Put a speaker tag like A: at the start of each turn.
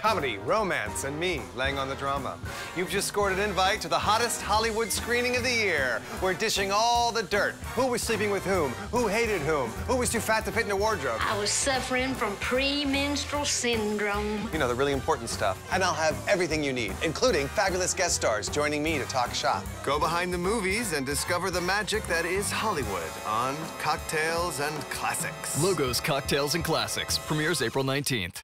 A: Comedy, romance, and me laying on the drama. You've just scored an invite to the hottest Hollywood screening of the year. We're dishing all the dirt. Who was sleeping with whom? Who hated whom? Who was too fat to fit in a wardrobe?
B: I was suffering from premenstrual syndrome.
A: You know, the really important stuff. And I'll have everything you need, including fabulous guest stars joining me to talk shop. Go behind the movies and discover the magic that is Hollywood on Cocktails and Classics.
C: Logo's, Cocktails, and Classics premieres April 19th.